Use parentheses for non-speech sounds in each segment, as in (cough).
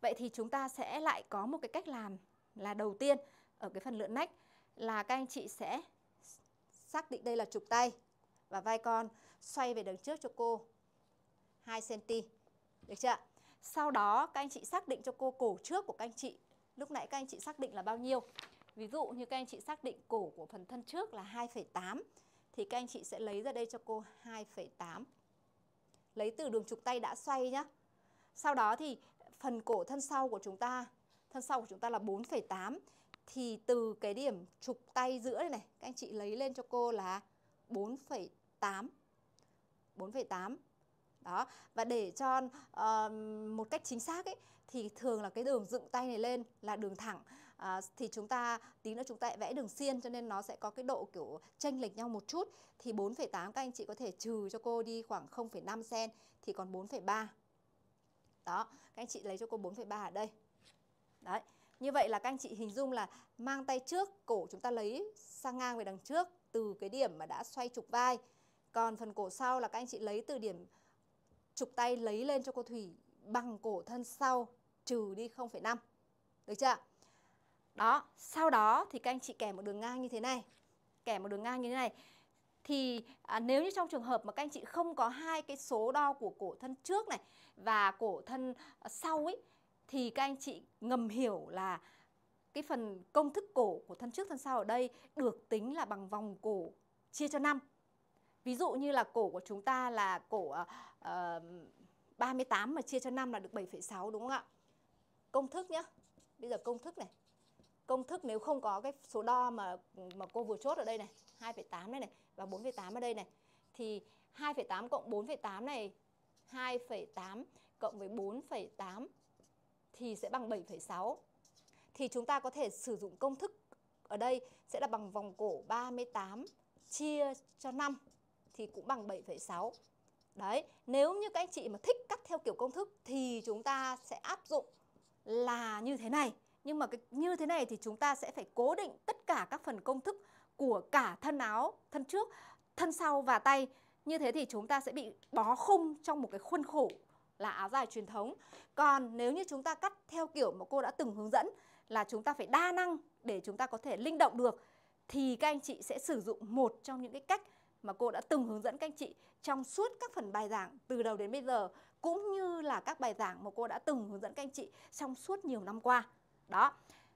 Vậy thì chúng ta sẽ lại có một cái cách làm là đầu tiên ở cái phần lượn nách là các anh chị sẽ xác định đây là trục tay và vai con xoay về đằng trước cho cô 2 cm. Được chưa? Sau đó các anh chị xác định cho cô cổ trước của các anh chị. Lúc nãy các anh chị xác định là bao nhiêu? Ví dụ như các anh chị xác định cổ của phần thân trước là 2,8 thì các anh chị sẽ lấy ra đây cho cô 2,8. Lấy từ đường trục tay đã xoay nhá. Sau đó thì phần cổ thân sau của chúng ta, thân sau của chúng ta là 4,8 thì từ cái điểm trục tay giữa này này, các anh chị lấy lên cho cô là 4,8. 4,8 đó và để cho uh, một cách chính xác ấy thì thường là cái đường dựng tay này lên là đường thẳng. Uh, thì chúng ta tí nữa chúng ta vẽ đường xiên cho nên nó sẽ có cái độ kiểu chênh lệch nhau một chút. Thì 4,8 các anh chị có thể trừ cho cô đi khoảng 0,5 cm thì còn 4,3 đó các anh chị lấy cho cô 4,3 ở đây đấy như vậy là các anh chị hình dung là mang tay trước cổ chúng ta lấy sang ngang về đằng trước từ cái điểm mà đã xoay trục vai còn phần cổ sau là các anh chị lấy từ điểm trục tay lấy lên cho cô Thủy bằng cổ thân sau trừ đi 0,5. Được chưa? Đó, sau đó thì các anh chị kẻ một đường ngang như thế này. Kẻ một đường ngang như thế này. Thì à, nếu như trong trường hợp mà các anh chị không có hai cái số đo của cổ thân trước này và cổ thân à, sau ấy thì các anh chị ngầm hiểu là cái phần công thức cổ của thân trước thân sau ở đây được tính là bằng vòng cổ chia cho năm Ví dụ như là cổ của chúng ta là cổ à, ờ, uh, 38 mà chia cho 5 là được 7,6 đúng không ạ? Công thức nhá. Bây giờ công thức này. Công thức nếu không có cái số đo mà mà cô vừa chốt ở đây này, 2,8 đây này và 4,8 ở đây này thì 2,8 cộng 4,8 này 2,8 cộng với 4,8 thì sẽ bằng 7,6. Thì chúng ta có thể sử dụng công thức ở đây sẽ là bằng vòng cổ 38 chia cho 5 thì cũng bằng 7,6. Đấy, nếu như các anh chị mà thích cắt theo kiểu công thức thì chúng ta sẽ áp dụng là như thế này. Nhưng mà cái như thế này thì chúng ta sẽ phải cố định tất cả các phần công thức của cả thân áo, thân trước, thân sau và tay. Như thế thì chúng ta sẽ bị bó khung trong một cái khuôn khổ là áo dài truyền thống. Còn nếu như chúng ta cắt theo kiểu mà cô đã từng hướng dẫn là chúng ta phải đa năng để chúng ta có thể linh động được thì các anh chị sẽ sử dụng một trong những cái cách mà cô đã từng hướng dẫn các anh chị trong suốt các phần bài giảng từ đầu đến bây giờ cũng như là các bài giảng mà cô đã từng hướng dẫn các anh chị trong suốt nhiều năm qua. Đó.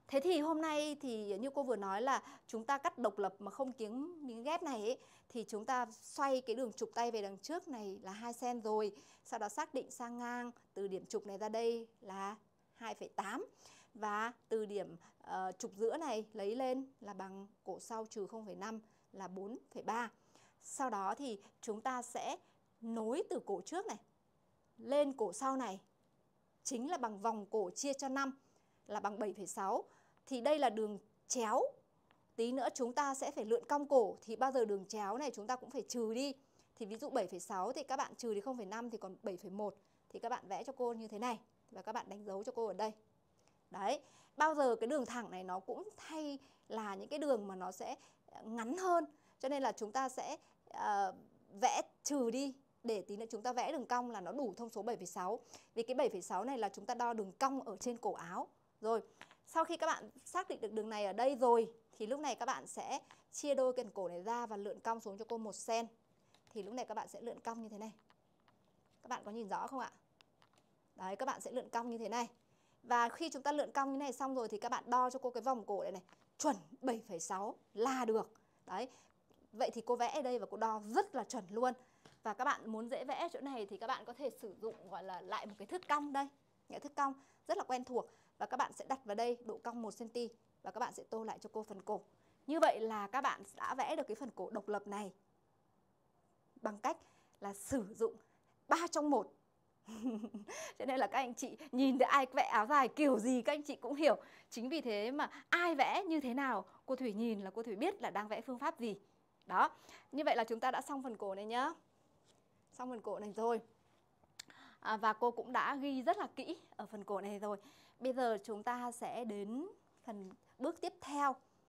Thế thì hôm nay thì như cô vừa nói là chúng ta cắt độc lập mà không kiếm miếng ghép này ấy, thì chúng ta xoay cái đường trục tay về đằng trước này là 2 cm rồi. Sau đó xác định sang ngang từ điểm trục này ra đây là 2,8 và từ điểm uh, trục giữa này lấy lên là bằng cổ sau trừ 0,5 là 4,3. Sau đó thì chúng ta sẽ nối từ cổ trước này lên cổ sau này chính là bằng vòng cổ chia cho 5 là bằng 7,6 thì đây là đường chéo. Tí nữa chúng ta sẽ phải lượn cong cổ thì bao giờ đường chéo này chúng ta cũng phải trừ đi. Thì ví dụ 7,6 thì các bạn trừ đi 0,5 thì còn 7,1 thì các bạn vẽ cho cô như thế này và các bạn đánh dấu cho cô ở đây. Đấy, bao giờ cái đường thẳng này nó cũng thay là những cái đường mà nó sẽ ờ, ngắn hơn cho nên là chúng ta sẽ uh, vẽ trừ đi để tí nữa chúng ta vẽ đường cong là nó đủ thông số 7,6 vì cái 7,6 này là chúng ta đo đường cong ở trên cổ áo rồi sau khi các bạn xác định được đường này ở đây rồi thì lúc này các bạn sẽ chia đôi cần cổ này ra và lượn cong xuống cho cô 1 cm thì lúc này các bạn sẽ lượn cong như thế này. Các bạn có nhìn rõ không ạ? Đấy các bạn sẽ lượn cong như thế này. Và khi chúng ta lượn cong như này xong rồi thì các bạn đo cho cô cái vòng cổ này này chuẩn 7,6 là được. Đấy Vậy thì cô vẽ ở đây và cô đo rất là chuẩn luôn. Và các bạn muốn dễ vẽ chỗ này thì các bạn có thể sử dụng gọi là lại một cái thước cong đây. Nghĩa thước cong rất là quen thuộc. Và các bạn sẽ đặt vào đây độ cong 1cm Và các bạn sẽ tô lại cho cô phần cổ Như vậy là các bạn đã vẽ được cái phần cổ độc lập này Bằng cách là sử dụng 3 trong 1 (laughs) cho nên là các anh chị nhìn thấy ai vẽ áo dài kiểu gì các anh chị cũng hiểu chính vì thế mà ai vẽ như thế nào cô thủy nhìn là cô thủy biết là đang vẽ phương pháp gì đó, như vậy là chúng ta đã xong phần cổ này nhá. Xong phần cổ này rồi. À, và cô cũng đã ghi rất là kỹ ở phần cổ này rồi. Bây giờ chúng ta sẽ đến phần bước tiếp theo